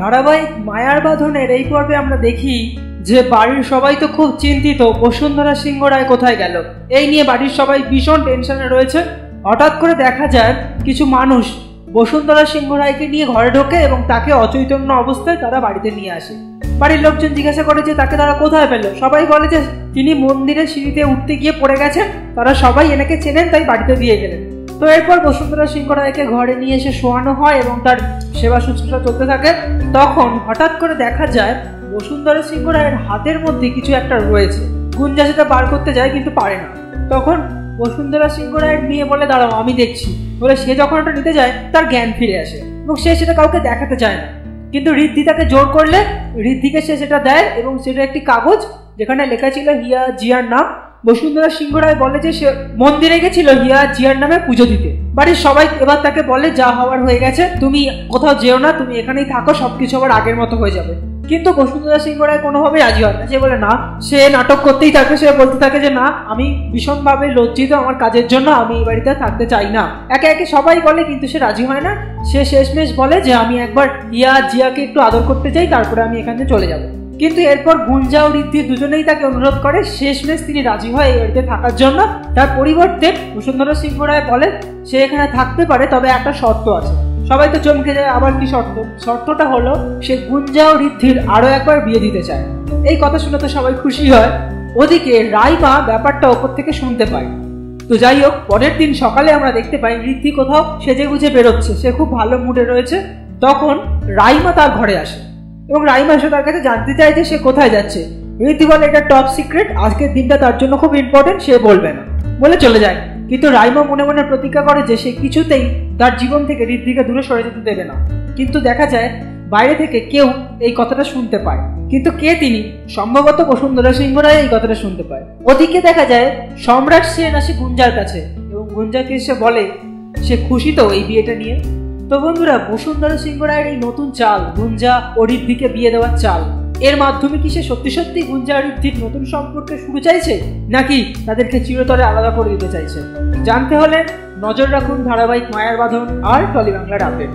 ধারাবাহিক মায়ার বাঁধনের এই পর্বে আমরা দেখি যে বাড়ির সবাই তো খুব চিন্তিত, বসুন্ধরা সিংহ রায় কোথায় গেল? এই নিয়ে বাড়ির সবাই ভীষণ টেনশনে রয়েছে। হঠাৎ করে দেখা যায় কিছু মানুষ বসুন্ধরা সিংহ রায়কে নিয়ে ঘরে ঢোকে এবং তাকে অচৈতন্য অবস্থায় তারা বাড়িতে নিয়ে আসে। বাড়ির লোকজন জিজ্ঞাসা করে যে তাকে তারা কোথায় পেল? সবাই বলে যে তিনি মন্দিরের সিঁড়িতে উঠতে গিয়ে পড়ে গেছেন, তারা সবাই এনাকে চেনেন, তাই বাড়িতে দিয়ে গেলেন। তো এরপর বসুন্ধরা সিংহ রায়কে ঘরে নিয়ে এসে শোয়ানো হয় এবং তার সেবা শুশ্রূষা চলতে থাকে। তখন হঠাৎ করে দেখা যায় বসুন্ধরা সিংহ রায়ের হাতের মধ্যে কিছু একটা রয়েছে। গুঞ্জা সেটা বার করতে যায় কিন্তু পারে না। তখন বসুন্ধরা সিংহ রায়ের মেয়ে বলে, দাঁড়াও, আমি দেখছি। বলে সে যখন ওটা নিতে যায়, তার জ্ঞান ফিরে আসে এবং সে সেটা কাউকে দেখাতে চায় না। কিন্তু ঋদ্ধি তাকে জোর করলে, ঋদ্ধিকে সে সেটা দেয় এবং সেটা একটি কাগজ যেখানে লেখা ছিল হিয়া জিয়ার নাম। বসুন্ধরা সিংহ রায় বলে যে সে মন্দিরে গেছিল হিয়া জিয়ার নামে পুজো দিতে। বাড়ির সবাই এবার তাকে বলে, যা হওয়ার হয়ে গেছে, তুমি কোথাও যেও না, তুমি এখানেই থাকো, সবকিছু আবার আগের মতো হয়ে যাবে। কিন্তু বসুন্ধরা সিংহ রায় কোনোভাবেই রাজি হয় না। সে বলে, না, সে নাটক করতেই থাকে, সে বলতে থাকে যে, না, আমি ভীষণভাবে লজ্জিত আমার কাজের জন্য, আমি এই বাড়িতে থাকতে চাই না। একে একে সবাই বলে, কিন্তু সে রাজি হয় না। সে শেষমেশ বলে যে, আমি একবার ইয়া জিয়াকে একটু আদর করতে চাই, তারপরে আমি এখানে চলে যাব। কিন্তু এরপর গুঞ্জা ও ঋদ্ধি দুজনেই তাকে অনুরোধ করে শেষমেশ তিনি রাজি হয় এই বাড়িতে থাকার জন্য। তার পরিবর্তে বসুন্ধরা সিংহ রায় বলেন, সে এখানে থাকতে পারে, তবে একটা শর্ত আছে। সবাই তো চমকে যায়, আবার কি শর্ত? শর্তটা হলো, সে গুঞ্জা ও ঋদ্ধির আরও একবার বিয়ে দিতে চায়। এই কথা শুনে তো সবাই খুশি হয়। ওদিকে রাইমা ব্যাপারটা ওপর থেকে শুনতে পায়। তো যাই হোক, পরের দিন সকালে আমরা দেখতে পাই ঋদ্ধি কোথাও সেজে গুজে বেরোচ্ছে। সে খুব ভালো মুডে রয়েছে। তখন রাইমা তার ঘরে আসে। এবং রাইমা এসে তার কাছে জানতে চায় যে সে কোথায় যাচ্ছে। ঋদ্ধি বলে এটা টপ সিক্রেট আজকের দিনটা তার জন্য খুব ইম্পর্টেন্ট সে বলবে না। বলে চলে যায়। কিন্তু রাইমা মনে মনে প্রতিজ্ঞা করে যে সে কিছুতেই তার জীবন থেকে ঋদ্ধিকে দূরে সরে যেতে দেবে না। কিন্তু দেখা যায়, বাইরে থেকে কেউ এই কথাটা শুনতে পায়। কিন্তু কে তিনি? সম্ভবত বসুন্ধরা সিংহ রায় এই কথাটা শুনতে পায়। ওদিকে দেখা যায়, সম্রাট সেন আসে গুঞ্জার কাছে। এবং গুঞ্জাকে সে বলে, সে খুশি তো এই বিয়েটা নিয়ে? তো বন্ধুরা, বসুন্ধরা সিংহ রায়ের এই নতুন চাল, গুঞ্জা ও ঋদ্ধিকে বিয়ে দেওয়ার চাল, এর মাধ্যমে কি সে সত্যি সত্যি গুঞ্জা ঋদ্ধির নতুন সম্পর্কে শুরু চাইছে, নাকি তাদেরকে চিরতরে আলাদা করে দিতে চাইছে? জানতে হলে নজর রাখুন ধারাবাহিক মায়ার বাঁধন আর টলি বাংলার আপডেট।